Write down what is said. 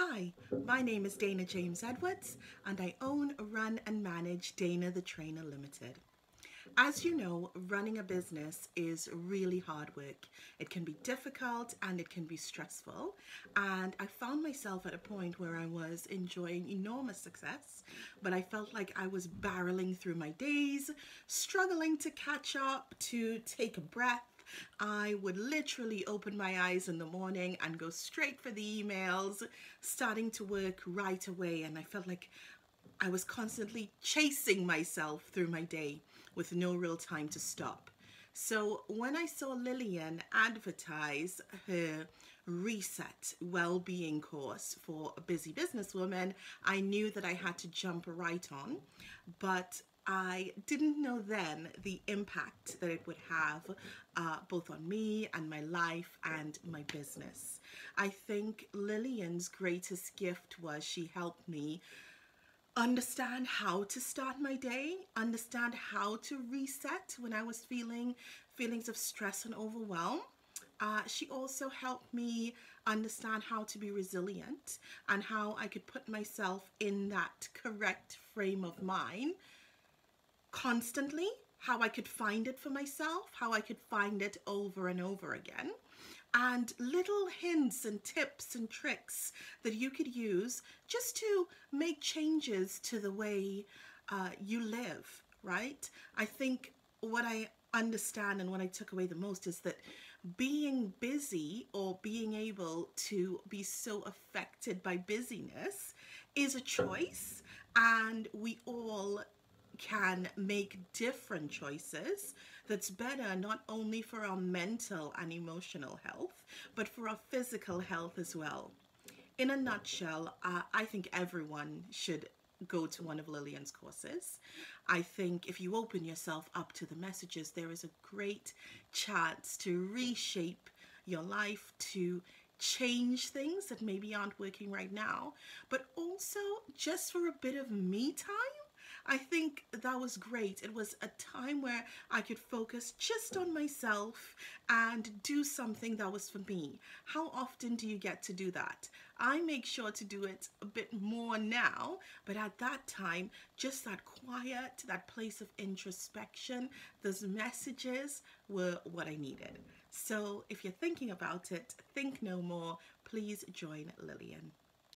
Hi, my name is Dana James Edwards and I own, run and manage Dana the Trainer Limited. As you know, running a business is really hard work. It can be difficult and it can be stressful. And I found myself at a point where I was enjoying enormous success, but I felt like I was barreling through my days, struggling to catch up, to take a breath, I would literally open my eyes in the morning and go straight for the emails, starting to work right away. And I felt like I was constantly chasing myself through my day with no real time to stop. So when I saw Lillian advertise her reset well-being course for a busy businesswoman, I knew that I had to jump right on. But I didn't know then the impact that it would have uh, both on me and my life and my business. I think Lillian's greatest gift was she helped me understand how to start my day, understand how to reset when I was feeling feelings of stress and overwhelm. Uh, she also helped me understand how to be resilient and how I could put myself in that correct frame of mind constantly, how I could find it for myself, how I could find it over and over again, and little hints and tips and tricks that you could use just to make changes to the way uh, you live, right? I think what I understand and what I took away the most is that being busy or being able to be so affected by busyness is a choice and we all can make different choices that's better not only for our mental and emotional health, but for our physical health as well. In a nutshell, uh, I think everyone should go to one of Lillian's courses. I think if you open yourself up to the messages, there is a great chance to reshape your life, to change things that maybe aren't working right now, but also just for a bit of me time I think that was great. It was a time where I could focus just on myself and do something that was for me. How often do you get to do that? I make sure to do it a bit more now, but at that time, just that quiet, that place of introspection, those messages were what I needed. So if you're thinking about it, think no more. Please join Lillian.